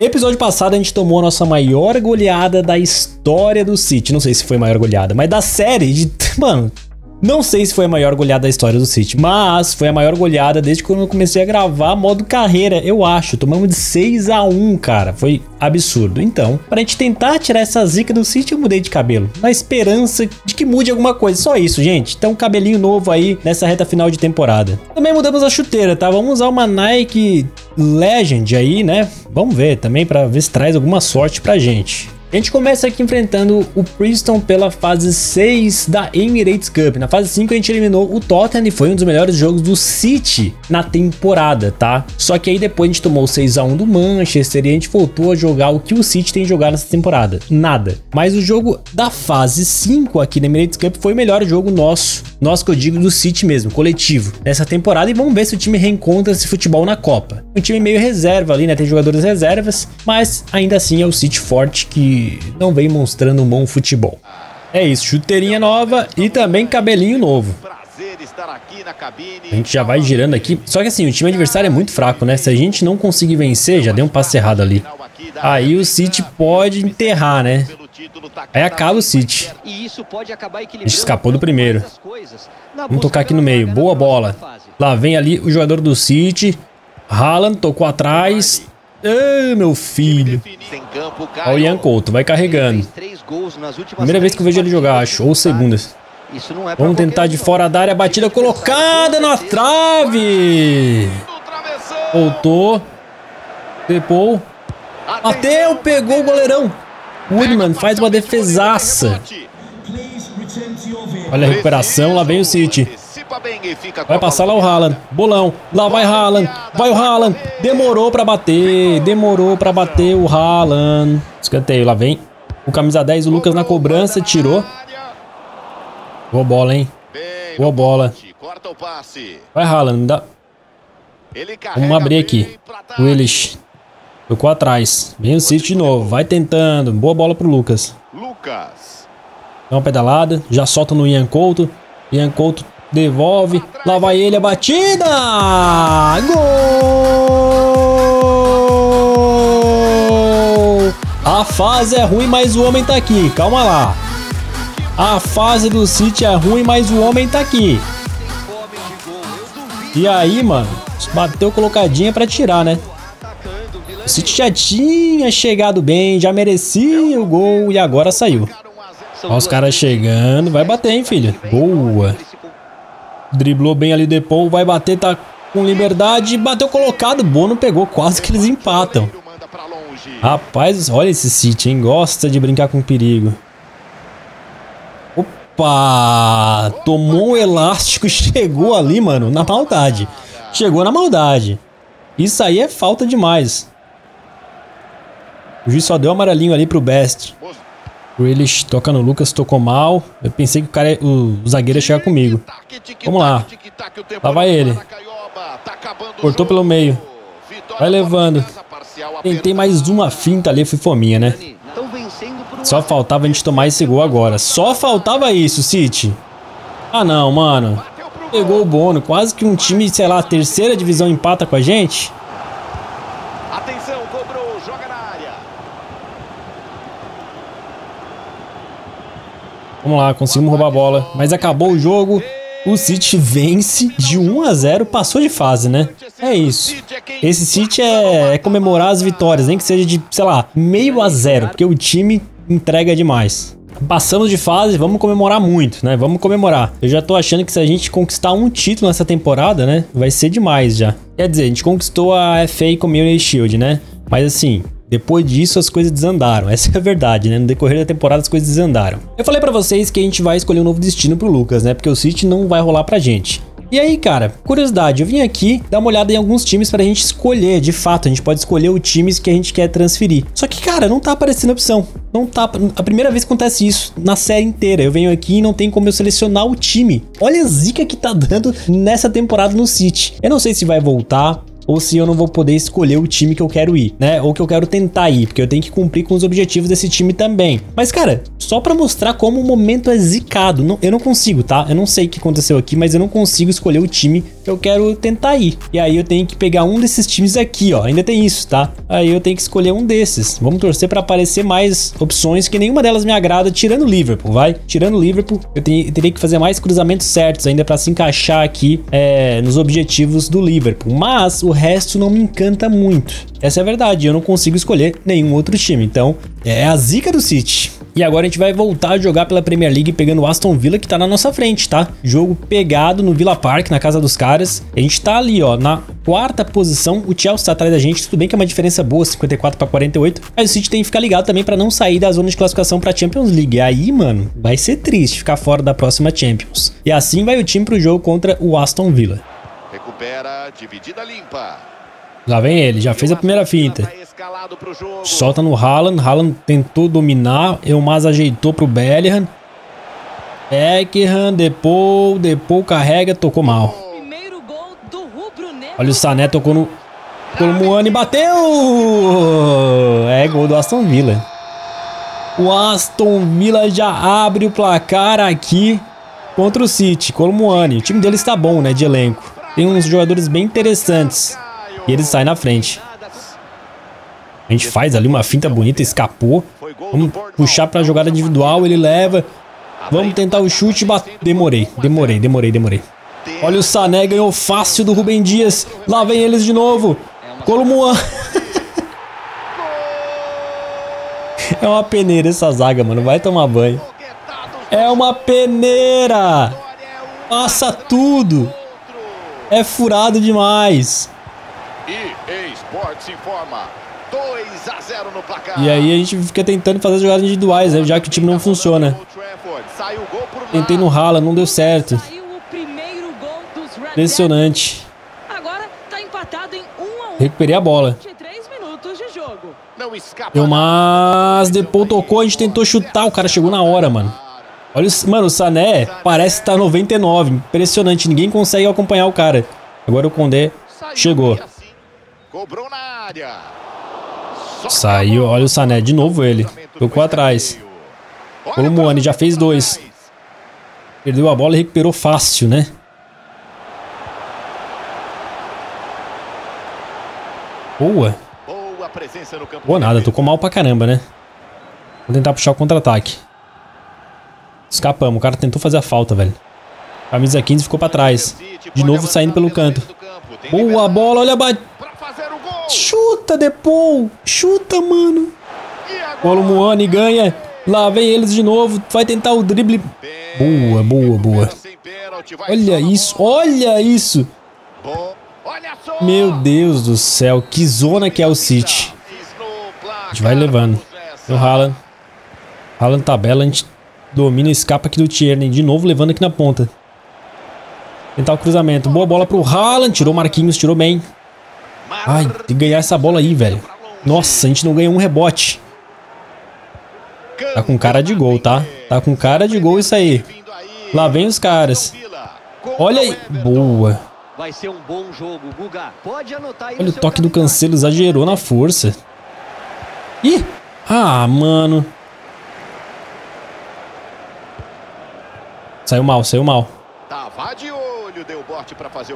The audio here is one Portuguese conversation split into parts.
Episódio passado a gente tomou a nossa maior goleada da história do City. Não sei se foi a maior goleada, mas da série de. Mano, não sei se foi a maior goleada da história do City, mas foi a maior goleada desde quando eu comecei a gravar modo carreira, eu acho. Tomamos de 6 a 1 cara. Foi absurdo. Então, pra gente tentar tirar essa zica do City, eu mudei de cabelo. Na esperança de que mude alguma coisa. Só isso, gente. Então, cabelinho novo aí nessa reta final de temporada. Também mudamos a chuteira, tá? Vamos usar uma Nike Legend aí, né? Vamos ver também pra ver se traz alguma sorte pra gente. A gente começa aqui enfrentando o Preston pela fase 6 da Emirates Cup. Na fase 5 a gente eliminou o Tottenham e foi um dos melhores jogos do City na temporada, tá? Só que aí depois a gente tomou 6 a 1 do Manchester e a gente voltou a jogar o que o City tem jogado nessa temporada. Nada. Mas o jogo da fase 5 aqui na Emirates Cup foi o melhor jogo nosso. Nosso que eu digo do City mesmo, coletivo, nessa temporada. E vamos ver se o time reencontra esse futebol na Copa. Um time meio reserva ali, né? Tem jogadores reservas, mas ainda assim é o City forte que não vem mostrando um bom futebol. É isso, chuteirinha nova e também cabelinho novo. A gente já vai girando aqui. Só que assim, o time adversário é muito fraco, né? Se a gente não conseguir vencer, já deu um passe errado ali. Aí o City pode enterrar, né? Aí acaba o City. A gente escapou do primeiro. Vamos tocar aqui no meio. Boa bola. Lá vem ali o jogador do City. Haaland tocou atrás. Ah, meu filho. Olha o Ian Couto, vai carregando. Primeira vez que eu vejo ele jogar, acho. Ou segunda. Vamos tentar de fora da área. Batida colocada na trave. Voltou. Depou. Bateu, pegou o goleirão. Woodman faz uma defesaça. Olha a recuperação, lá vem o City. Vai passar lá o Haaland. Bolão. Lá vai Haaland. Vai o Haaland. Demorou pra bater. Demorou pra bater o Haaland. Escanteio. Lá vem o camisa 10. O Lucas na cobrança. Tirou. Boa bola, hein? Boa bola. Vai Haaland. Dá... Vamos abrir aqui. Willis. Tocou atrás. Vem o City de novo. Vai tentando. Boa bola pro Lucas. Lucas. Dá uma pedalada. Já solta no Ian Couto. Ian Couto Devolve. Lá vai ele a batida. Gol! A fase é ruim, mas o homem tá aqui. Calma lá. A fase do City é ruim, mas o homem tá aqui. E aí, mano, bateu colocadinha para tirar, né? O City já tinha chegado bem, já merecia o gol e agora saiu. Olha os caras chegando. Vai bater, hein, filho? Boa. Driblou bem ali Depou, vai bater, tá com liberdade, bateu colocado, Bono pegou, quase que eles empatam. Rapaz, olha esse City, hein? Gosta de brincar com perigo. Opa! Tomou um elástico e chegou ali, mano, na maldade. Chegou na maldade. Isso aí é falta demais. O juiz só deu amarelinho ali pro Best. Grealish toca no Lucas, tocou mal. Eu pensei que o cara, o, zagueiro ia chegar comigo. Vamos lá. Lá vai ele. Cortou pelo meio. Vai levando. Tentei mais uma finta ali, fui fominha, né? Só faltava a gente tomar esse gol agora. Só faltava isso, City. Ah, não, mano. Pegou o Bono. Quase que um time, sei lá, terceira divisão empata com a gente. Vamos lá, conseguimos roubar a bola. Mas acabou o jogo. O City vence de 1 a 0, passou de fase, né? É isso. Esse City é, é comemorar as vitórias, nem que seja de, sei lá, meio a zero, porque o time entrega demais. Passamos de fase, vamos comemorar muito, né? Vamos comemorar. Eu já tô achando que se a gente conquistar um título nessa temporada, né? Vai ser demais já. Quer dizer, a gente conquistou a FA Community Shield, né? Mas assim, depois disso, as coisas desandaram. Essa é a verdade, né? No decorrer da temporada, as coisas desandaram. Eu falei para vocês que a gente vai escolher um novo destino pro Lucas, né? Porque o City não vai rolar pra gente. E aí, cara, curiosidade, eu vim aqui dar uma olhada em alguns times pra gente escolher, de fato, a gente pode escolher o times que a gente quer transferir. Só que, cara, não tá aparecendo opção. Não tá, a primeira vez que acontece isso na série inteira. Eu venho aqui e não tem como eu selecionar o time. Olha a zica que tá dando nessa temporada no City. Eu não sei se vai voltar, ou se eu não vou poder escolher o time que eu quero ir, né? Ou que eu quero tentar ir, porque eu tenho que cumprir com os objetivos desse time também. Mas, cara, só pra mostrar como o momento é zicado. Não, eu não consigo, tá? Eu não sei o que aconteceu aqui, mas eu não consigo escolher o time que eu quero tentar ir. E aí eu tenho que pegar um desses times aqui, ó. Ainda tem isso, tá? Aí eu tenho que escolher um desses. Vamos torcer pra aparecer mais opções, que nenhuma delas me agrada, tirando o Liverpool, vai? Tirando o Liverpool, eu, tenho, eu teria que fazer mais cruzamentos certos ainda pra se encaixar aqui é, nos objetivos do Liverpool. Mas o resto não me encanta muito. Essa é a verdade, eu não consigo escolher nenhum outro time. Então, é a zica do City. E agora a gente vai voltar a jogar pela Premier League pegando o Aston Villa que tá na nossa frente, tá? Jogo pegado no Villa Park, na casa dos caras. A gente tá ali, ó, na quarta posição. O Chelsea tá atrás da gente, tudo bem que é uma diferença boa, 54 para 48. Mas o City tem que ficar ligado também para não sair da zona de classificação para Champions League. E aí, mano, vai ser triste ficar fora da próxima Champions. E assim vai o time pro jogo contra o Aston Villa. Recupera, dividida limpa. Lá vem ele, já fez a primeira finta. Solta no Haaland. Haaland tentou dominar. Elmas ajeitou pro Bellingham. Beckham, Depou, Depou carrega, tocou mal. Olha o Sané, tocou no Colmuani, bateu! É gol do Aston Villa. O Aston Villa já abre o placar aqui contra o City, Colmuani. O time dele está bom, né, de elenco. Tem uns jogadores bem interessantes. E ele sai na frente. A gente faz ali uma finta bonita, escapou. Vamos puxar para a jogada individual, ele leva. Vamos tentar o chute, bate... demorei, demorei, demorei, demorei. Olha o Sané, ganhou fácil do Rubem Dias. Lá vem eles de novo. Colomuan. é uma peneira essa zaga, mano. Vai tomar banho. É uma peneira. Passa tudo. É furado demais. E Esportes informa. 2 a 0 no placar. E aí a gente fica tentando fazer jogadas individuais, né, já que o time não funciona. Tentei no rala, não deu certo. Impressionante. Recuperei a bola. Deu mas depois tocou, a gente tentou chutar, o cara chegou na hora, mano. Olha, mano, o Sané parece estar tá 99, impressionante, ninguém consegue acompanhar o cara. Agora o Condé chegou. Saiu, olha o Sané, de novo ele. Tocou atrás. Colomboani já fez dois. Perdeu a bola e recuperou fácil, né? Boa. Boa nada, tocou mal pra caramba, né? Vou tentar puxar o contra-ataque. Escapamos, o cara tentou fazer a falta, velho. Camisa 15 ficou pra trás. De novo saindo pelo canto. Boa bola, olha a bate. Chuta, Depou. Chuta, mano. Colomuani ganha. Lá vem eles de novo. Vai tentar o drible. Boa, boa, boa. Olha isso, olha isso. Meu Deus do céu, que zona que é o City. A gente vai levando. O Haaland. Haaland tabela, a gente domina e escapa aqui do Tierney. De novo levando aqui na ponta. Tentar o cruzamento. Boa bola pro Haaland. Tirou Marquinhos, tirou bem. Ai, tem que ganhar essa bola aí, velho. Nossa, a gente não ganhou um rebote. Tá com cara de gol, tá? Tá com cara de gol isso aí. Lá vem os caras. Olha aí. Boa. Olha o toque do Cancelo, exagerou na força. Ih! Ah, mano. Saiu mal, saiu mal.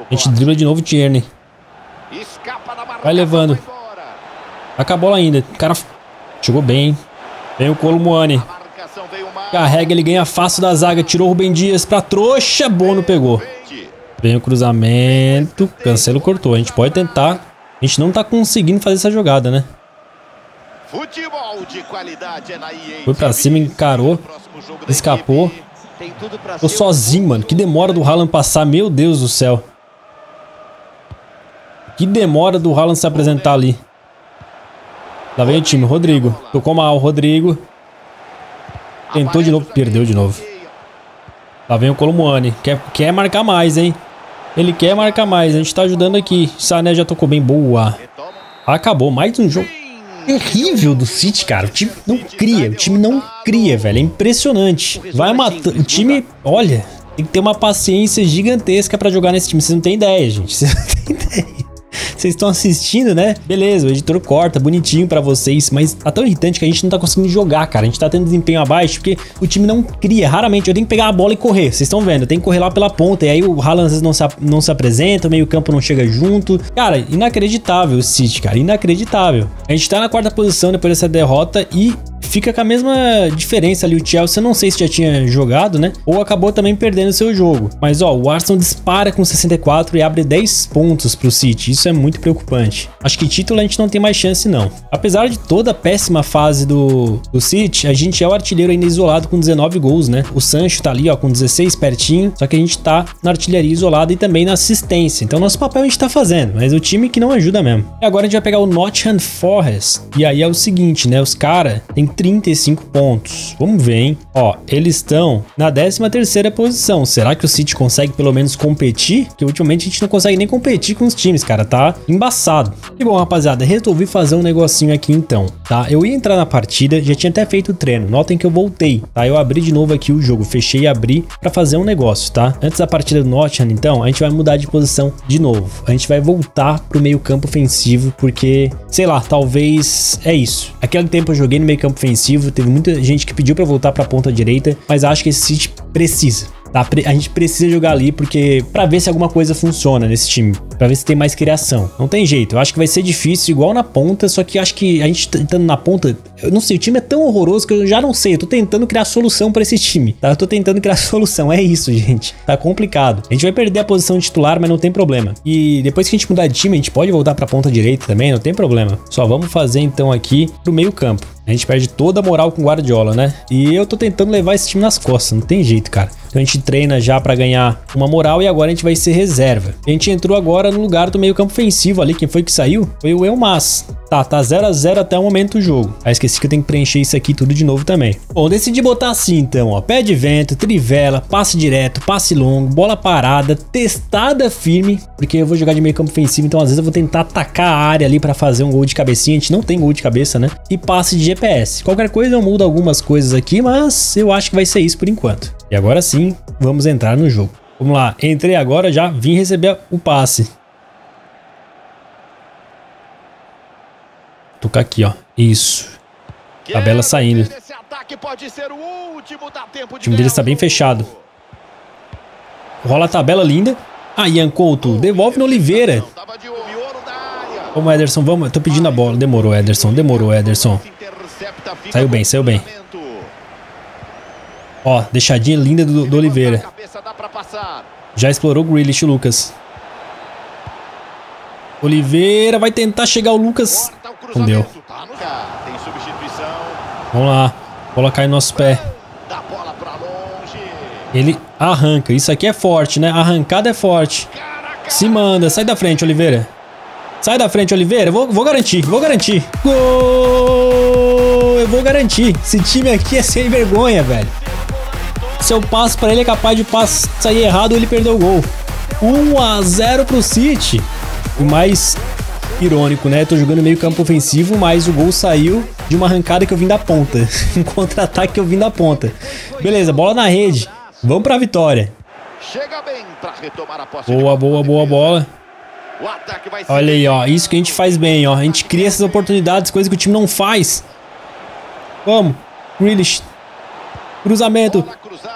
A gente dribla de novo o Tierney. Vai levando. Vai com a bola ainda. O cara chegou bem. Vem o Columuani. Carrega, ele ganha fácil da zaga. Tirou o Rubem Dias pra trouxa. Bono pegou. Vem o cruzamento. Cancelo cortou. A gente pode tentar. A gente não tá conseguindo fazer essa jogada, né? Foi pra cima, encarou. Escapou. Tô sozinho, mano. Que demora do Haaland passar. Meu Deus do céu. Que demora do Haaland se apresentar ali. Lá vem o time. Rodrigo. Tocou mal. Rodrigo. Tentou de novo. Perdeu de novo. Lá vem o Colomuani. Quer, quer marcar mais, hein? Ele quer marcar mais. A gente tá ajudando aqui. Sané já tocou bem. Boa. Acabou. Mais um jogo terrível do City, cara. O time não cria. O time não cria, velho. É impressionante. Vai matar. O time... Olha... Tem que ter uma paciência gigantesca pra jogar nesse time. Vocês não têm ideia, gente. Vocês não têm ideia. Vocês estão assistindo, né? Beleza, o editor corta, bonitinho pra vocês, mas tá tão irritante que a gente não tá conseguindo jogar, cara. A gente tá tendo desempenho abaixo porque o time não cria. Raramente eu tenho que pegar a bola e correr. Vocês estão vendo, eu tenho que correr lá pela ponta. E aí o Haaland às vezes não se, não se apresenta, o meio campo não chega junto. Cara, inacreditável o City, cara. Inacreditável. A gente tá na quarta posição depois dessa derrota e fica com a mesma diferença ali. O Chelsea, eu não sei se já tinha jogado, né? Ou acabou também perdendo seu jogo. Mas ó, o Arsenal dispara com 64 e abre 10 pontos pro City. Isso é muito preocupante. Acho que título a gente não tem mais chance, não. Apesar de toda a péssima fase do, do City, a gente é o artilheiro ainda isolado com 19 gols, né? O Sancho tá ali, ó, com 16 pertinho. Só que a gente tá na artilharia isolada e também na assistência. Então nosso papel a gente tá fazendo, mas o time que não ajuda mesmo. E agora a gente vai pegar o Nottingham Forest. E aí é o seguinte, né? Os caras têm 35 pontos. Vamos ver, hein? Ó, eles estão na 13 terceira posição. Será que o City consegue pelo menos competir? Porque ultimamente a gente não consegue nem competir com os times, cara. Tá embaçado. E bom, rapaziada, resolvi fazer um negocinho aqui então, tá? Eu ia entrar na partida, já tinha até feito o treino. Notem que eu voltei, tá? Eu abri de novo aqui o jogo, fechei e abri pra fazer um negócio, tá? Antes da partida do Nottingham, então, a gente vai mudar de posição de novo. A gente vai voltar pro meio campo ofensivo, porque, sei lá, talvez é isso. Aquele tempo eu joguei no meio campo ofensivo, teve muita gente que pediu pra voltar pra ponta direita, mas acho que esse City precisa. Tá? A gente precisa jogar ali porque para ver se alguma coisa funciona nesse time, para ver se tem mais criação. Não tem jeito. Eu acho que vai ser difícil igual na ponta, só que acho que a gente tentando na ponta, eu não sei, o time é tão horroroso que eu já não sei. Eu tô tentando criar solução para esse time, tá? Eu tô tentando criar solução. É isso, gente. Tá complicado. A gente vai perder a posição titular, mas não tem problema. E depois que a gente mudar de time, a gente pode voltar para ponta direita também, não tem problema. Só vamos fazer então aqui pro meio-campo. A gente perde toda a moral com o Guardiola, né? E eu tô tentando levar esse time nas costas, não tem jeito, cara. Então a gente treina já para ganhar uma moral e agora a gente vai ser reserva. A gente entrou agora no lugar do meio campo ofensivo ali. Quem foi que saiu? Foi o Elmas. Tá, tá 0 a 0 até o momento do jogo. Aí esqueci que eu tenho que preencher isso aqui tudo de novo também. Bom, decidi botar assim então, ó. Pé de vento, trivela, passe direto, passe longo, bola parada, testada firme, porque eu vou jogar de meio campo ofensivo, então às vezes eu vou tentar atacar a área ali para fazer um gol de cabecinha. A gente não tem gol de cabeça, né? E passe de GPS. Qualquer coisa eu mudo algumas coisas aqui, mas eu acho que vai ser isso por enquanto. E agora sim, vamos entrar no jogo. Vamos lá, entrei agora, já vim receber o passe. Tocar aqui, ó. Isso. Tabela saindo. O time deles está bem fechado. Rola a tabela linda. Ah, Ian Couto, devolve no Oliveira. Vamos, Ederson, vamos. Tô pedindo a bola. Demorou, Ederson. Demorou, Ederson. Saiu bem, saiu bem. Ó, deixadinha linda do, do Oliveira. Já explorou o Grealish, Lucas. Oliveira vai tentar chegar o Lucas. Não deu. Vamos lá. Bola cai no nosso pé. Ele arranca. Isso aqui é forte, né? Arrancada é forte. Se manda. Sai da frente, Oliveira. Sai da frente, Oliveira. Vou, vou garantir. Vou garantir. Gol! Eu vou garantir. Esse time aqui é sem vergonha, velho. Se eu passo para ele, é capaz de sair errado ele perdeu o gol. 1 a 0 pro City. O mais irônico, né? Tô jogando meio campo ofensivo, mas o gol saiu de uma arrancada que eu vim da ponta. um contra-ataque que eu vim da ponta. Beleza, bola na rede. Vamos pra vitória. Boa, boa, boa bola. Olha aí, ó. Isso que a gente faz bem, ó. A gente cria essas oportunidades, coisa que o time não faz. Vamos. Grealish. Cruzamento.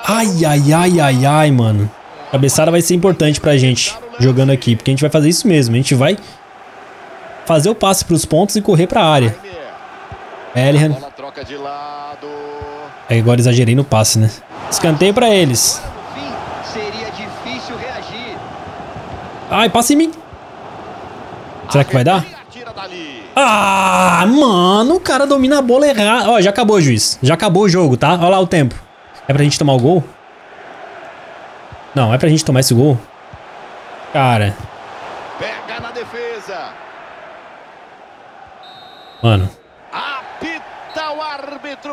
Ai, ai, ai, ai, ai, mano. Cabeçada vai ser importante pra gente jogando aqui, porque a gente vai fazer isso mesmo. A gente vai fazer o passe pros pontos e correr pra área. Bellingham. É, agora exagerei no passe, né? Escanteio pra eles. Ai, passa em mim. Será que vai dar? Ah, mano, o cara domina a bola errada. Ó, já acabou, juiz. Já acabou o jogo, tá? Olha lá o tempo. É pra gente tomar o gol? Não, é pra gente tomar esse gol. Cara. Pega na defesa. Mano.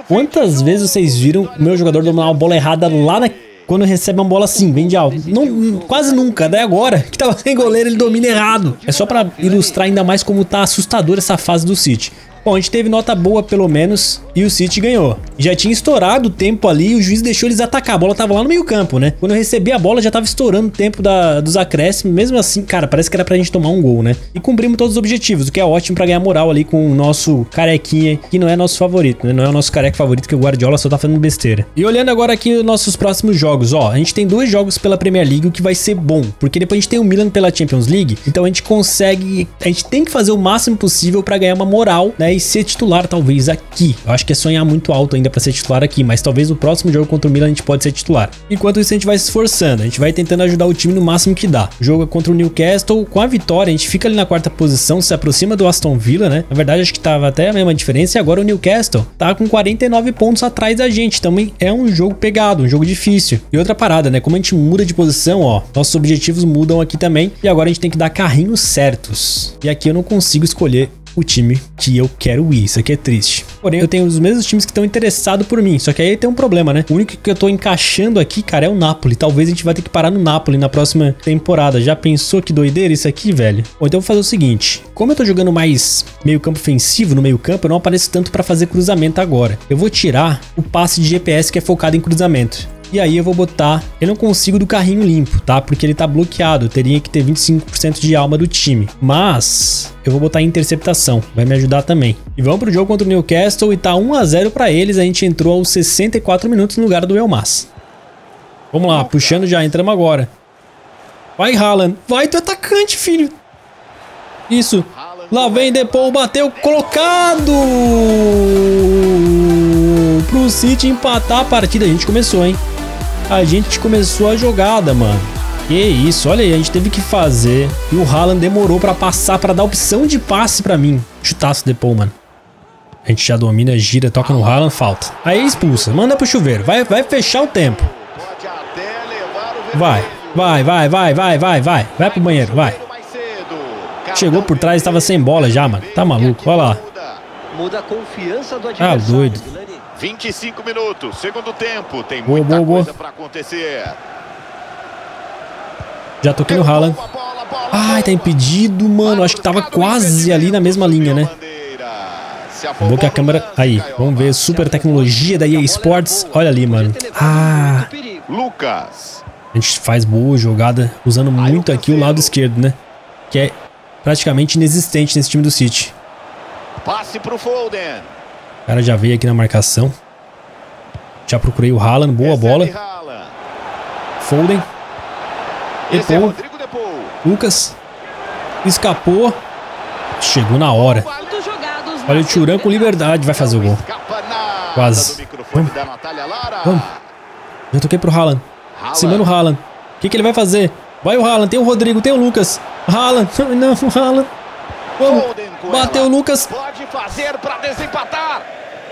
Quantas vezes vocês viram o meu jogador dominar uma bola errada lá na quando recebe uma bola assim, bem de alto. Não, quase nunca, daí agora, que tava sem goleiro, ele domina errado. É só para ilustrar ainda mais como tá assustador essa fase do City. Bom, a gente teve nota boa pelo menos e o City ganhou. Já tinha estourado o tempo ali e o juiz deixou eles atacar. A bola tava lá no meio campo, né? Quando eu recebi a bola já tava estourando o tempo da, dos acréscimos. Mesmo assim, cara, parece que era pra gente tomar um gol, né? E cumprimos todos os objetivos, o que é ótimo pra ganhar moral ali com o nosso carequinha, que não é nosso favorito, né? Não é o nosso careca favorito, que o Guardiola só tá fazendo besteira. E olhando agora aqui os nossos próximos jogos, ó. A gente tem dois jogos pela Premier League, o que vai ser bom. Porque depois a gente tem o Milan pela Champions League. Então a gente consegue... A gente tem que fazer o máximo possível pra ganhar uma moral, né? E ser titular talvez aqui. Eu acho que é sonhar muito alto ainda pra ser titular aqui, mas talvez no próximo jogo contra o Milan a gente pode ser titular. Enquanto isso a gente vai se esforçando, a gente vai tentando ajudar o time no máximo que dá. O jogo é contra o Newcastle, com a vitória a gente fica ali na quarta posição, se aproxima do Aston Villa, né? Na verdade acho que tava até a mesma diferença e agora o Newcastle tá com 49 pontos atrás da gente. Também é um jogo pegado, um jogo difícil. E outra parada, né? Como a gente muda de posição, ó, nossos objetivos mudam aqui também e agora a gente tem que dar carrinhos certos. E aqui eu não consigo escolher o time que eu quero ir. Isso aqui é triste. Porém, eu tenho os mesmos times que estão interessados por mim. Só que aí tem um problema, né? O único que eu tô encaixando aqui, cara, é o Napoli. Talvez a gente vai ter que parar no Napoli na próxima temporada. Já pensou que doideira isso aqui, velho? Ou então eu vou fazer o seguinte. Como eu tô jogando mais meio campo ofensivo no meio campo, eu não apareço tanto para fazer cruzamento agora. Eu vou tirar o passe de GPS que é focado em cruzamento. E aí eu vou botar, eu não consigo do carrinho limpo, tá? Porque ele tá bloqueado, eu teria que ter 25% de alma do time. Mas eu vou botar interceptação, vai me ajudar também. E vamos pro jogo contra o Newcastle e tá 1 a 0 para eles, a gente entrou aos 64 minutos no lugar do Elmas. Vamos lá, puxando já, entramos agora. Vai Haaland, vai teu atacante, filho. Isso. Lá vem Depou, bateu, colocado! Pro City empatar a partida. A gente começou, hein? A gente começou a jogada, mano. Que isso, olha aí, a gente teve que fazer. E o Haaland demorou pra passar, pra dar opção de passe pra mim. Chutaço Depou, mano. A gente já domina, gira, toca no Haaland, falta. Aí expulsa, manda pro chuveiro. Vai, vai fechar o tempo. Vai, vai, vai, vai, vai, vai, vai. Vai pro banheiro, vai. Chegou por trás, estava sem bola já, mano. Tá maluco, olha lá. Muda a confiança do Ah, doido. 25 minutos, segundo tempo. Tem Boa, muita boa, boa. coisa pra acontecer. Já toquei no Haaland. Ai, tá impedido, mano. Acho que tava quase ali na mesma linha, né? Vou que a câmera... Aí, vamos ver. Super tecnologia da EA Sports. Olha ali, mano. Ah, Lucas. a gente faz boa jogada usando muito aqui o lado esquerdo, né? Que é praticamente inexistente nesse time do City. Passe pro Foden. O cara já veio aqui na marcação. Já procurei o Haaland. Boa bola. Recebe Haaland. Foden. É Depou. Depou. Lucas. Escapou. Chegou na hora. Olha o Turan com liberdade. Vai fazer o gol. Quase. Lara. Vamos. Já toquei pro Haaland. Cimando o Haaland. O que, que ele vai fazer? Vai o Haaland. Tem o Rodrigo. Tem o Lucas. Haaland. Não, o Haaland. Vamos. Bateu o. Lucas. Pode fazer pra desempatar.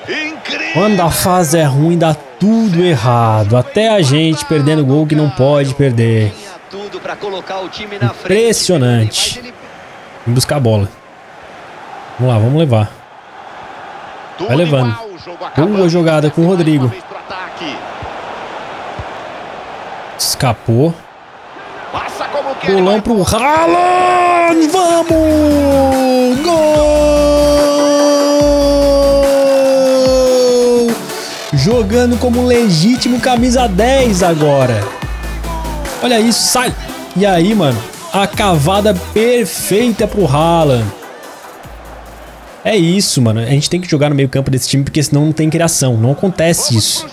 Incrível. Quando a fase é ruim, dá tudo errado. Até a gente perdendo gol que não pode perder. Para. Impressionante. Vamos buscar a bola. Vamos lá, vamos levar. Vai levando. Boa jogada com o Rodrigo. Escapou. Bolão pro Haaland! Vamos! Gol! Jogando como legítimo camisa 10 agora. Olha isso, sai! E aí, mano? A cavada perfeita pro Haaland. É isso, mano. A gente tem que jogar no meio campo desse time porque senão não tem criação. Não acontece isso.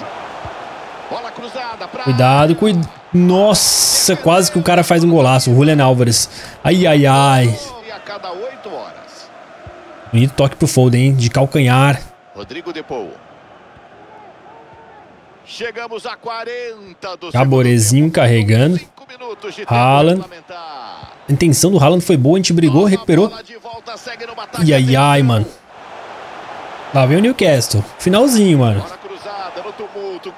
Cuidado, cuidado. Nossa, quase que o cara faz um golaço. O Julian Álvares. Ai, ai, ai. A cada 8 horas. Bonito toque pro Foden, hein? De calcanhar. Rodrigo Depou. Chegamos a 40 do Caborezinho carregando. Haaland. A intenção do Haaland foi boa, a gente brigou, Nova recuperou. volta, Ai, ai, ai, mano. Lá vem o Newcastle. Finalzinho, mano. Cruzada tumulto.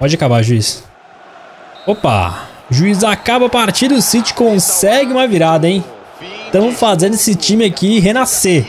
Pode acabar, juiz. Opa. Juiz acaba a partida, o City consegue uma virada, hein? Estamos fazendo esse time aqui renascer.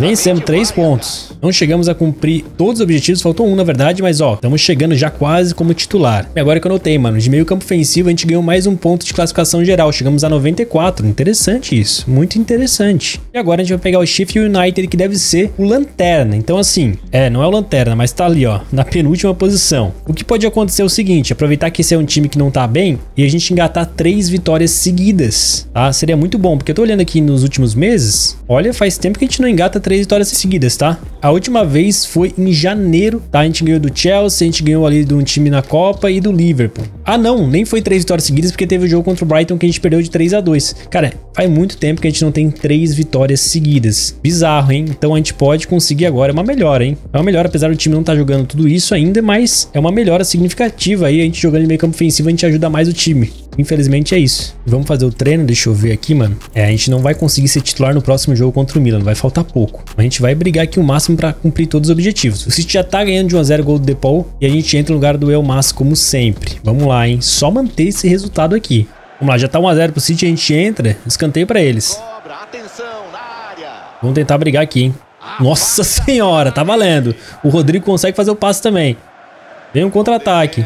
Vencemos três pontos. Não chegamos a cumprir todos os objetivos, faltou um na verdade, mas ó, estamos chegando já quase como titular. E agora que eu notei, mano, de meio campo ofensivo a gente ganhou mais um ponto de classificação geral, chegamos a 94. Interessante isso, muito interessante. E agora a gente vai pegar o Sheffield United, que deve ser o Lanterna. Então assim, é, não é o Lanterna, mas tá ali, ó, na penúltima posição. O que pode acontecer é o seguinte, aproveitar que esse é um time que não tá bem e a gente engatar três vitórias seguidas, tá? Seria muito bom, porque eu tô olhando aqui nos últimos meses, olha, faz tempo que a gente não engata três vitórias seguidas, tá? A última vez foi em janeiro, tá? A gente ganhou do Chelsea, a gente ganhou ali de um time na Copa e do Liverpool. Ah não, nem foi três vitórias seguidas porque teve o jogo contra o Brighton que a gente perdeu de 3 a 2 Cara, faz muito tempo que a gente não tem três vitórias seguidas. Bizarro, hein? Então a gente pode conseguir agora uma melhora, hein? É uma melhora, apesar do time não estar tá jogando tudo isso ainda, mas é uma melhora significativa aí. A gente jogando meio campo ofensivo, a gente ajuda mais o time. Infelizmente é isso. Vamos fazer o treino, deixa eu ver aqui, mano. É, a gente não vai conseguir ser titular no próximo jogo contra o Milan, vai faltar pouco. A gente vai brigar aqui o máximo para cumprir todos os objetivos. O City já tá ganhando de 1x0 gol do Depol e a gente entra no lugar do El Mas como sempre. Vamos lá, hein? Só manter esse resultado aqui. Vamos lá, já tá 1x0 pro City, a gente entra, escanteio para eles. Vamos tentar brigar aqui, hein? Nossa senhora, tá valendo. O Rodrigo consegue fazer o passe também. Vem um contra-ataque.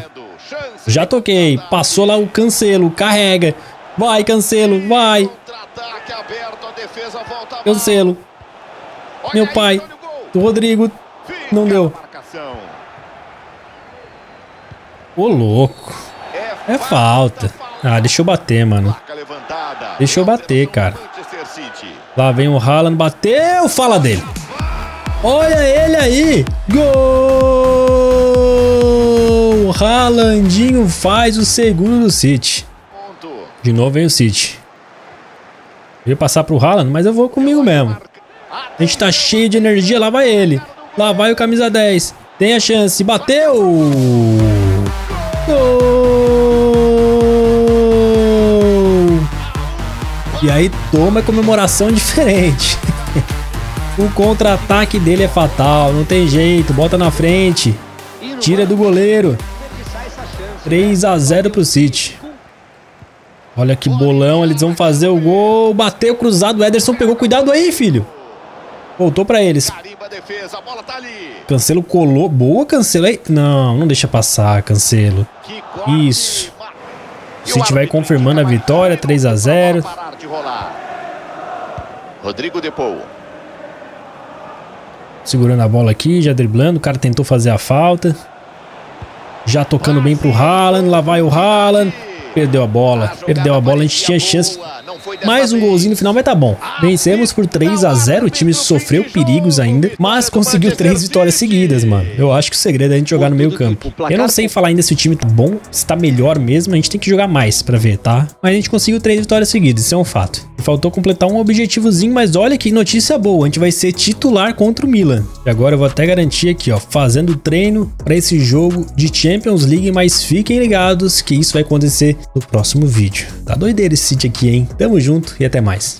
Já toquei. Passou lá o Cancelo. Carrega. Vai, Cancelo. Vai. Cancelo. Meu pai. O Rodrigo. Não deu. Ô, louco. É falta. Ah, deixa eu bater, mano. Deixa eu bater, cara. Lá vem o Haaland. Bateu. Fala dele. Olha ele aí. Gol! Haalandinho faz o segundo do City. De novo vem o City. Eu ia passar pro Haaland, mas eu vou comigo mesmo. A gente tá cheio de energia, lá vai ele. Lá vai o camisa 10. Tem a chance. Bateu! Gol! E aí toma comemoração diferente. o contra-ataque dele é fatal, não tem jeito. Bota na frente. Tira do goleiro. 3 a 0 pro City. Olha que bolão, eles vão fazer o gol. Bateu cruzado, o Ederson pegou. Cuidado aí, filho. Voltou para eles. Cancelo colou. Boa, Cancelo. Aí. Não, não deixa passar, Cancelo. Isso. O City vai confirmando a vitória, 3 a 0. Rodrigo Depou. Segurando a bola aqui, já driblando. O cara tentou fazer a falta. Já tocando bem pro Haaland. Lá vai o Haaland. Perdeu a bola. Perdeu a bola. A gente tinha chance mais um golzinho no final, mas tá bom. Vencemos por 3 a 0 o time sofreu perigos ainda, mas conseguiu três vitórias seguidas, mano. Eu acho que o segredo é a gente jogar no meio campo. Eu não sei falar ainda se o time tá bom, se tá melhor mesmo, a gente tem que jogar mais pra ver, tá? Mas a gente conseguiu três vitórias seguidas, isso é um fato. Faltou completar um objetivozinho, mas olha que notícia boa, a gente vai ser titular contra o Milan. E agora eu vou até garantir aqui, ó, fazendo treino para esse jogo de Champions League, mas fiquem ligados que isso vai acontecer no próximo vídeo. Tá doideira esse sítio aqui, hein? Tamo junto e até mais.